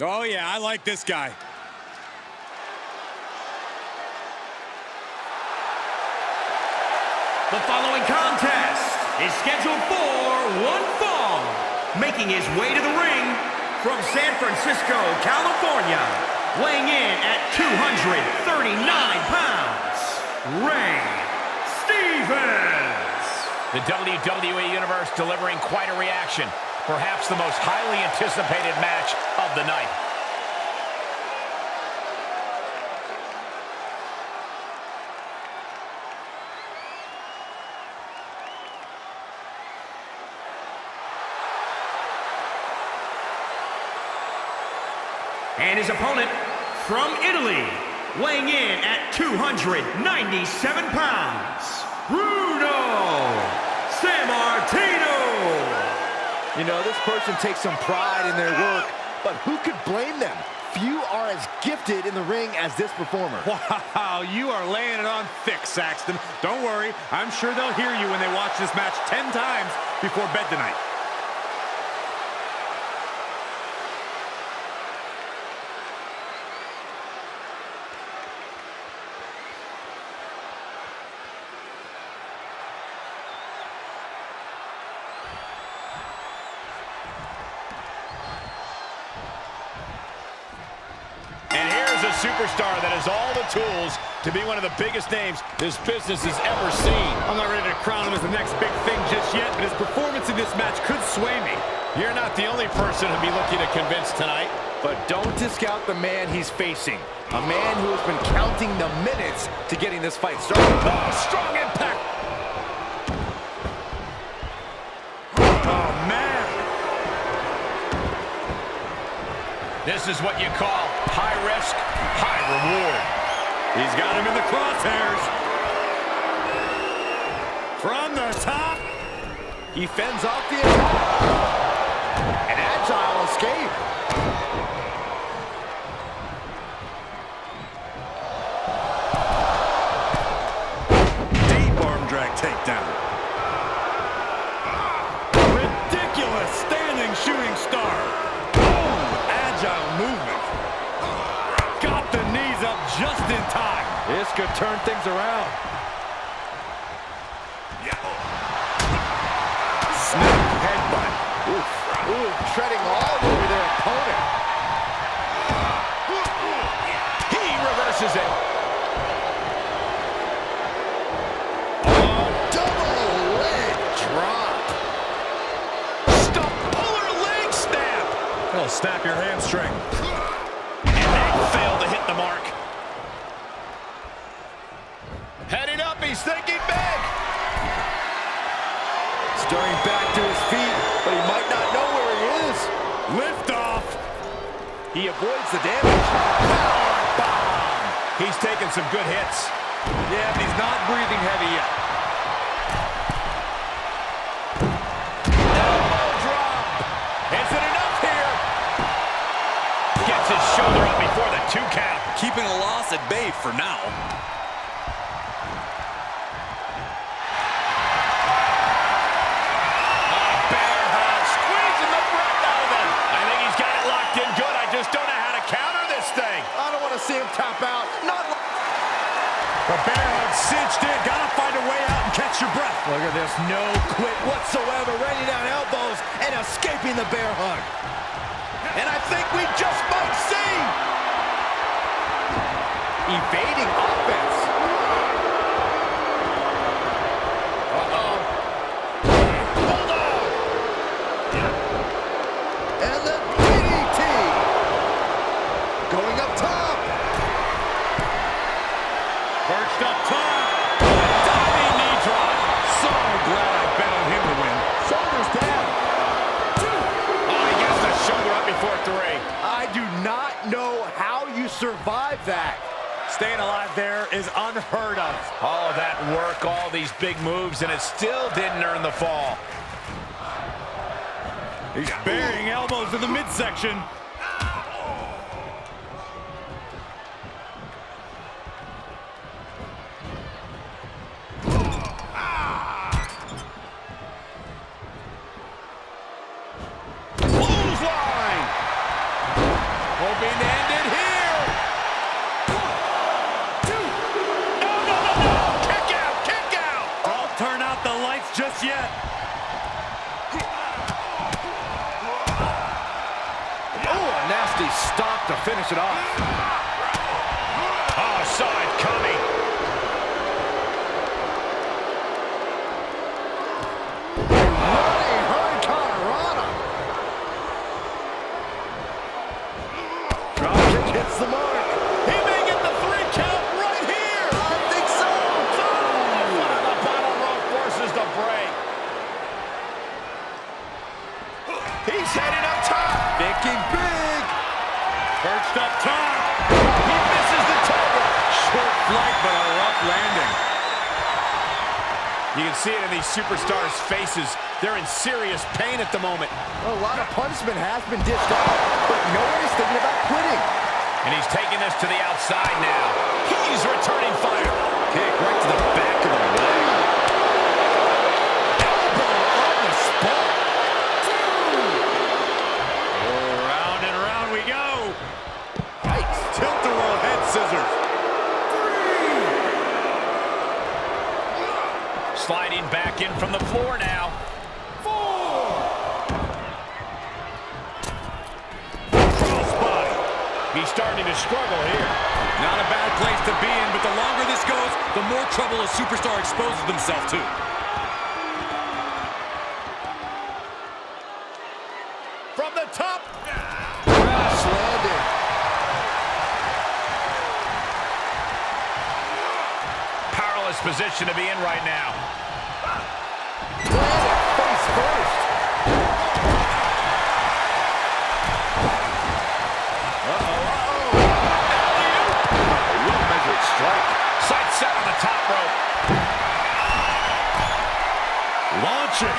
Oh, yeah, I like this guy. The following contest is scheduled for one fall. Making his way to the ring from San Francisco, California, weighing in at 239 pounds, Ray Stevens. The WWE Universe delivering quite a reaction. Perhaps the most highly anticipated match of the night. And his opponent from Italy, weighing in at 297 pounds, Bruno You know, this person takes some pride in their work, but who could blame them? Few are as gifted in the ring as this performer. Wow, you are laying it on thick, Saxton. Don't worry, I'm sure they'll hear you when they watch this match 10 times before bed tonight. And here's a superstar that has all the tools to be one of the biggest names this business has ever seen. I'm not ready to crown him as the next big thing just yet, but his performance in this match could sway me. You're not the only person to be looking to convince tonight. But don't discount the man he's facing. A man who has been counting the minutes to getting this fight started. Oh, strong impact. Oh, man. This is what you call high risk, high reward. He's got him in the crosshairs. From the top. He fends off the attack. An agile escape. Deep arm drag takedown. Ridiculous standing shooting star. Could turn things around. Snap headbutt. Oof. Ooh, treading all over their opponent. He reverses it. Double leg drop. Stump leg snap. He'll snap your hamstring. And they fail to hit the mark. Heading up, he's thinking big. Stirring back to his feet, but he might not know where he is. Lift off. He avoids the damage. Power bomb. He's taking some good hits. Yeah, but he's not breathing heavy yet. Elbow drop. Is it enough here? Gets his shoulder up before the two count. Keeping a loss at bay for now. Want to see him tap out. Not The bear hug cinched in. Gotta find a way out and catch your breath. Look at this, no quit whatsoever, raining down elbows and escaping the bear hug. And I think we just might see evading offense. Uh-oh. Bulldog. And the DDT. Going up top. Perched up top. Diving knee drop. So glad I bet on him to win. Shoulders down. Oh, he gets the shoulder up before three. I do not know how you survive that. Staying alive there is unheard of. All of that work, all these big moves, and it still didn't earn the fall. He's burying elbows in the midsection. It off. Flight, but a rough landing. You can see it in these superstars' faces. They're in serious pain at the moment. A lot of punishment has been dished out, but no one is thinking about quitting. And he's taking this to the outside now. He's returning Sliding back in from the floor now. He's starting to struggle here. Not a bad place to be in, but the longer this goes, the more trouble a superstar exposes themselves to. From the top. Crash landing. Position to be in right now. Well-measured strike. Sight set the top rope. Launching.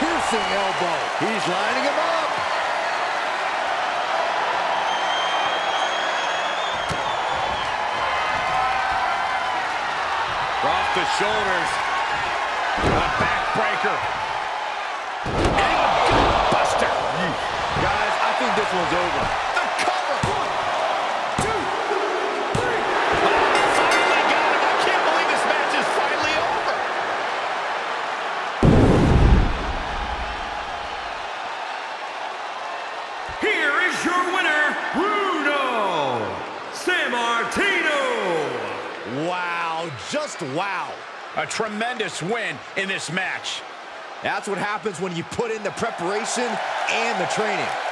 Piercing elbow. He's lining him up. Off the shoulders. A backbreaker. and a Buster. Guys, I think this one's over. Just wow. A tremendous win in this match. That's what happens when you put in the preparation and the training.